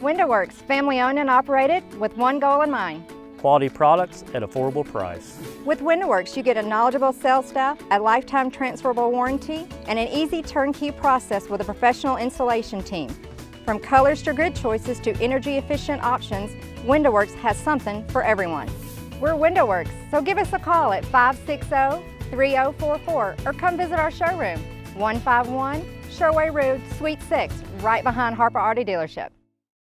WindowWorks, family owned and operated with one goal in mind. Quality products at affordable price. With WindowWorks, you get a knowledgeable sales staff, a lifetime transferable warranty, and an easy turnkey process with a professional installation team. From colors to grid choices to energy efficient options, WindowWorks has something for everyone. We're WindowWorks, so give us a call at 560-3044 or come visit our showroom, 151 Sherway Road, Suite 6, right behind Harper Auto Dealership.